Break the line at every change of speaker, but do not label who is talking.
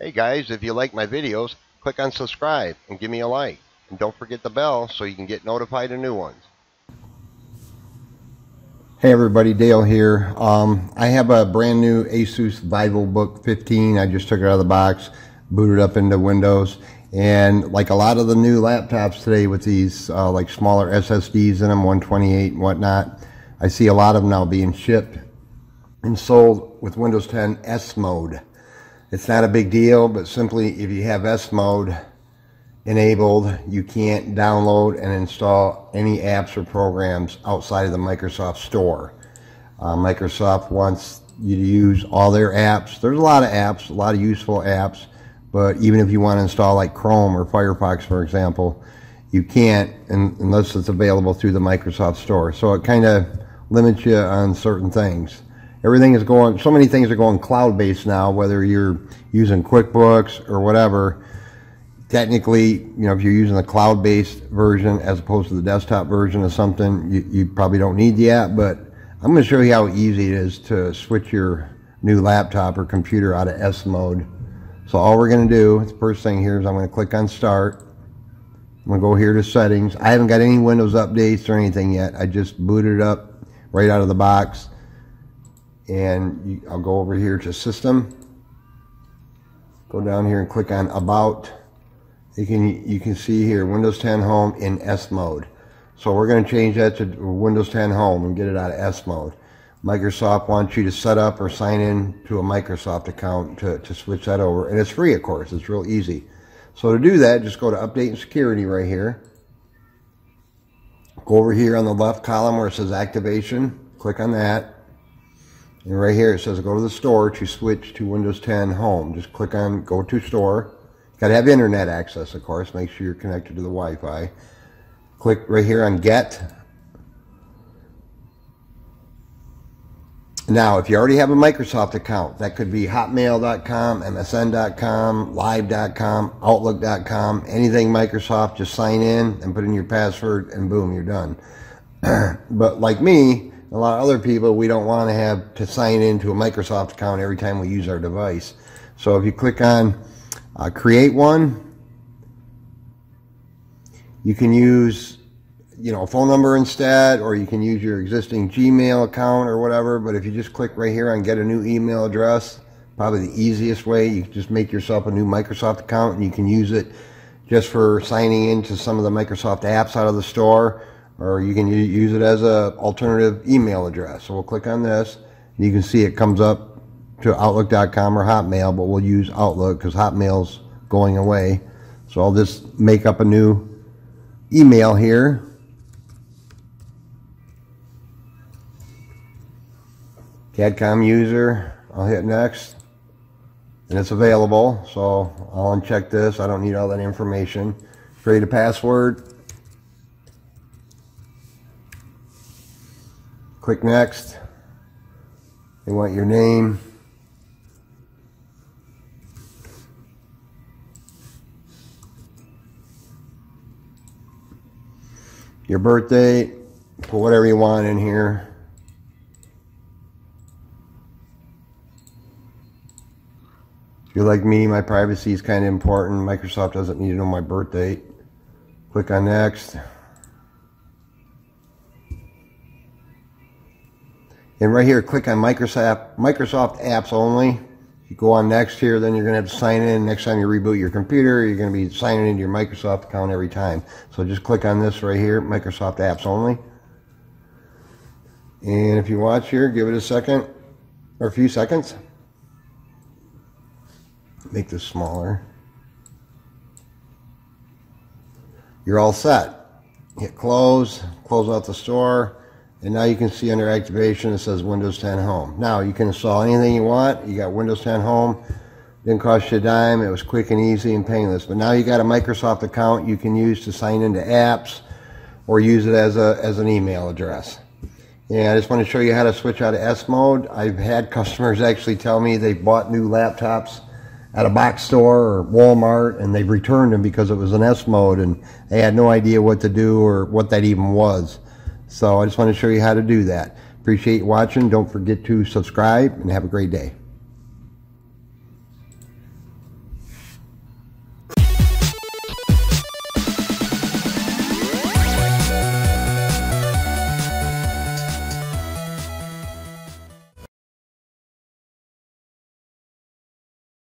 Hey guys, if you like my videos, click on subscribe and give me a like. And don't forget the bell so you can get notified of new ones.
Hey everybody, Dale here. Um, I have a brand new Asus VivoBook 15. I just took it out of the box, booted up into Windows. And like a lot of the new laptops today with these uh, like smaller SSDs in them, 128 and whatnot, I see a lot of them now being shipped and sold with Windows 10 S mode. It's not a big deal, but simply if you have S mode enabled, you can't download and install any apps or programs outside of the Microsoft Store. Uh, Microsoft wants you to use all their apps. There's a lot of apps, a lot of useful apps, but even if you want to install like Chrome or Firefox, for example, you can't unless it's available through the Microsoft Store. So it kind of limits you on certain things everything is going, so many things are going cloud-based now, whether you're using QuickBooks or whatever. Technically, you know, if you're using the cloud-based version as opposed to the desktop version of something, you, you probably don't need the app, but I'm going to show you how easy it is to switch your new laptop or computer out of S mode. So all we're going to do, the first thing here is I'm going to click on Start. I'm going to go here to Settings. I haven't got any Windows updates or anything yet. I just booted it up right out of the box and you, I'll go over here to system. Go down here and click on about. You can you can see here Windows 10 home in S mode. So we're going to change that to Windows 10 home and get it out of S mode. Microsoft wants you to set up or sign in to a Microsoft account to, to switch that over. And it's free of course. It's real easy. So to do that just go to update and security right here. Go over here on the left column where it says activation. Click on that and right here it says go to the store to switch to Windows 10 Home. Just click on go to store. Got to have internet access, of course. Make sure you're connected to the Wi-Fi. Click right here on Get. Now, if you already have a Microsoft account, that could be hotmail.com, msn.com, live.com, outlook.com, anything Microsoft, just sign in and put in your password and boom, you're done. but like me, a lot of other people, we don't want to have to sign into a Microsoft account every time we use our device. So if you click on uh, create one, you can use you know, a phone number instead, or you can use your existing Gmail account or whatever. But if you just click right here on get a new email address, probably the easiest way, you just make yourself a new Microsoft account and you can use it just for signing into some of the Microsoft apps out of the store or you can use it as a alternative email address. So we'll click on this. and You can see it comes up to Outlook.com or Hotmail, but we'll use Outlook because Hotmail's going away. So I'll just make up a new email here. CADCOM user, I'll hit next. And it's available, so I'll uncheck this. I don't need all that information. Create a password. Click next. They want your name. Your birthday. Put whatever you want in here. If you're like me, my privacy is kind of important. Microsoft doesn't need to know my birth date. Click on next. And right here, click on Microsoft, Microsoft apps only. You go on next here, then you're going to have to sign in. Next time you reboot your computer, you're going to be signing into your Microsoft account every time. So just click on this right here, Microsoft apps only. And if you watch here, give it a second or a few seconds. Make this smaller. You're all set. Hit close, close out the store. And now you can see under activation it says Windows 10 Home. Now you can install anything you want. You got Windows 10 Home. Didn't cost you a dime. It was quick and easy and painless. But now you got a Microsoft account you can use to sign into apps or use it as, a, as an email address. And I just want to show you how to switch out of S mode. I've had customers actually tell me they bought new laptops at a box store or Walmart and they've returned them because it was an S mode and they had no idea what to do or what that even was. So I just want to show you how to do that. Appreciate you watching. Don't forget to subscribe and have a great day.